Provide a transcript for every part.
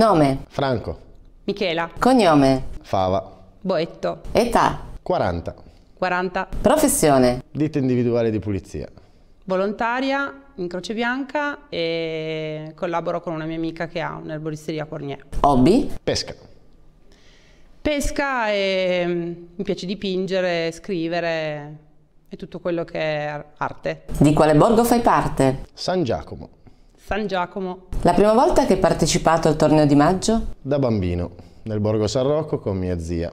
Nome, Franco, Michela, cognome, Fava, Boetto, età, 40, 40, professione, ditta individuale di pulizia. volontaria in Croce Bianca e collaboro con una mia amica che ha un'erboristeria a Cornier. hobby, Pesca, Pesca e mm, mi piace dipingere, scrivere e tutto quello che è arte. di quale borgo fai parte? San Giacomo, San Giacomo, La prima volta che hai partecipato al torneo di maggio? da bambino, nel Borgo San Rocco con mia zia.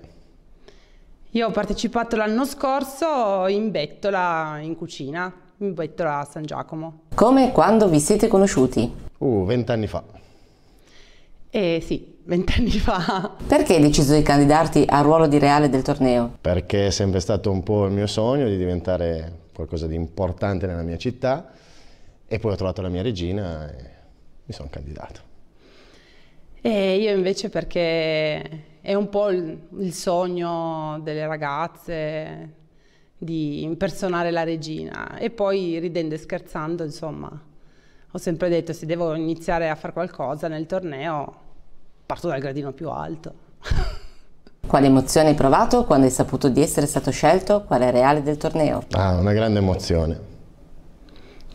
io ho partecipato l'anno scorso in bettola in cucina, in bettola a San Giacomo. Come e quando vi siete conosciuti? Uh, vent'anni fa. E sì, vent'anni fa. Perché hai deciso di candidarti al ruolo di reale del torneo? perché è sempre stato un po' il mio sogno di diventare qualcosa di importante nella mia città e poi ho trovato la mia regina e mi sono candidato. E io invece perché è un po' il, il sogno delle ragazze di impersonare la regina e poi ridendo e scherzando, insomma, ho sempre detto se devo iniziare a fare qualcosa nel torneo parto dal gradino più alto. Quali emozioni hai provato quando hai saputo di essere stato scelto quale reale del torneo? Ah, una grande emozione.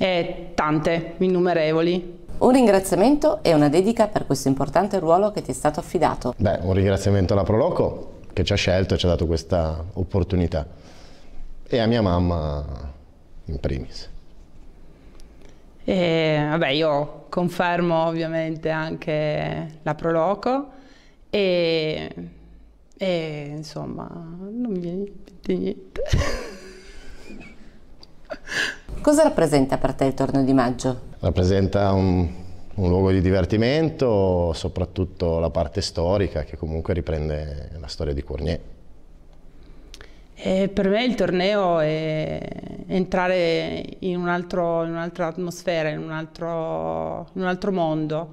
E tante, innumerevoli. Un ringraziamento e una dedica per questo importante ruolo che ti è stato affidato. Beh, un ringraziamento alla Proloco che ci ha scelto e ci ha dato questa opportunità e a mia mamma in primis. E vabbè, io confermo ovviamente anche la Proloco e, e insomma non mi viene niente. Cosa rappresenta per te il torneo di maggio? Rappresenta un, un luogo di divertimento, soprattutto la parte storica che comunque riprende la storia di Cornier. E per me il torneo è entrare in, un altro- in un'altra atmosfera, in un altro, in un altro mondo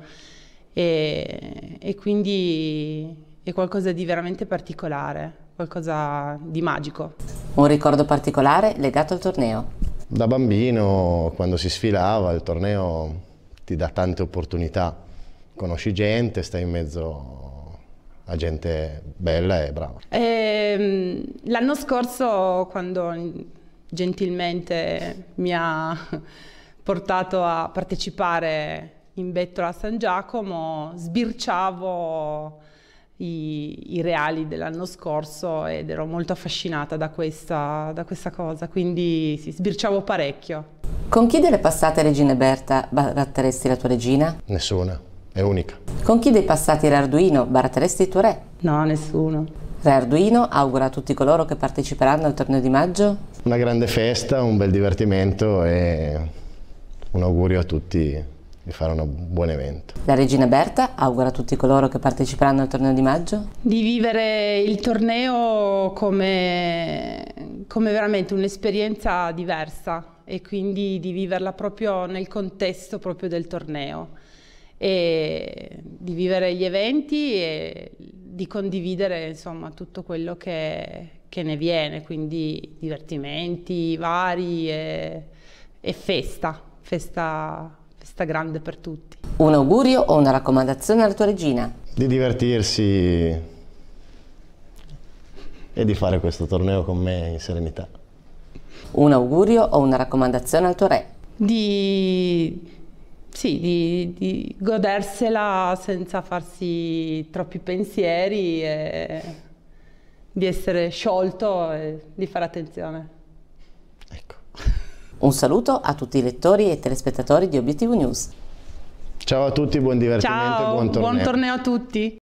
e, e quindi è qualcosa di veramente particolare, qualcosa di magico. Un ricordo particolare legato al torneo? Da bambino, quando si sfilava, il torneo ti dà tante opportunità. Conosci gente, stai in mezzo a gente bella e brava. Ehm, L'anno scorso, quando gentilmente mi ha portato a partecipare in bettola a San Giacomo, sbirciavo i, i reali dell'anno scorso ed ero molto affascinata da questa, da questa cosa, quindi sì, sbirciavo parecchio. Con chi delle passate regine Berta baratteresti la tua regina? Nessuna, è unica. Con chi dei passati re Arduino baratteresti il tuo re? No, nessuno. Re Arduino augura a tutti coloro che parteciperanno al torneo di maggio Una grande festa, un bel divertimento e un augurio a tutti di fare un buon evento. La regina Berta augura a tutti coloro che parteciperanno al torneo di maggio Di vivere il torneo come, come veramente un'esperienza diversa e quindi di viverla proprio nel contesto proprio del torneo e di vivere gli eventi e di condividere insomma tutto quello che, che ne viene, quindi divertimenti vari e, e festa, festa, festa grande per tutti. Un augurio o una raccomandazione alla tua regina? Di divertirsi e di fare questo torneo con me in serenità. Un augurio o una raccomandazione al tuo re? Di, sì, di, di godersela senza farsi troppi pensieri e di essere sciolto e di fare attenzione. Ecco. Un saluto a tutti i lettori e telespettatori di Obiettivo News. Ciao a tutti, buon divertimento e Ciao, buon torneo. buon torneo a tutti!